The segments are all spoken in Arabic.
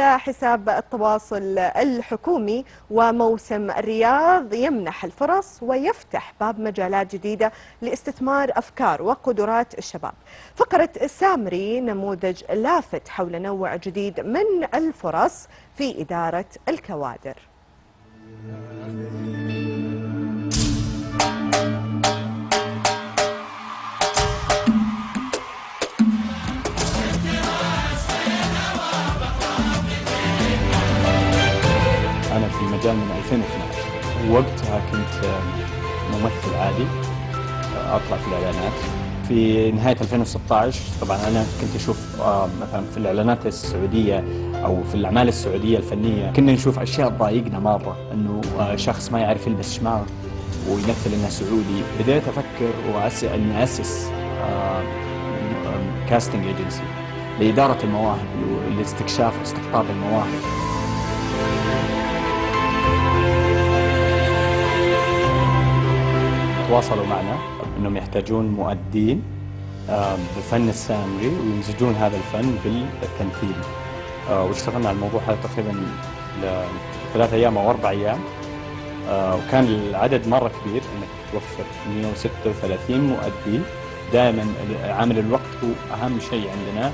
حساب التواصل الحكومي وموسم الرياض يمنح الفرص ويفتح باب مجالات جديدة لاستثمار أفكار وقدرات الشباب. فقرة السامري نموذج لافت حول نوع جديد من الفرص في إدارة الكوادر. أنا في المجال من 2012 وقتها كنت ممثل عادي أطلع في الإعلانات. في نهاية 2016 طبعا أنا كنت أشوف آه، مثلا في الإعلانات السعودية أو في الأعمال السعودية الفنية كنا نشوف أشياء تضايقنا مرة آه، شخص ما يعرف يلبس شماغ ويمثل إنه سعودي. بديت أفكر وأس... إني أسس كاستنج ايجنسي لإدارة المواهب والاستكشاف واستقطاب المواهب. تواصلوا معنا إنهم يحتاجون مؤدين آه، بالفن السامري ويمزجون هذا الفن بالتمثيل. آه، واشتغلنا على الموضوع هذا تقريبا ثلاث أيام أو أربع أيام. آه، وكان العدد مرة كبير إنك توفر 136 مؤدي. دائما عامل الوقت هو أهم شيء عندنا.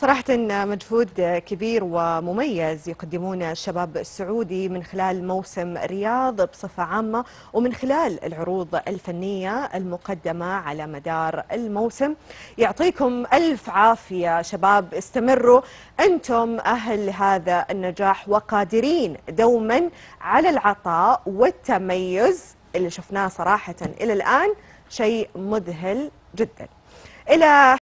صراحة مجهود كبير ومميز يقدمون الشباب السعودي من خلال موسم رياض بصفة عامة ومن خلال العروض الفنية المقدمة على مدار الموسم. يعطيكم ألف عافية شباب استمروا. أنتم أهل هذا النجاح وقادرين دوما على العطاء والتميز اللي شفناه صراحة إلى الآن شيء مذهل جدا. إلى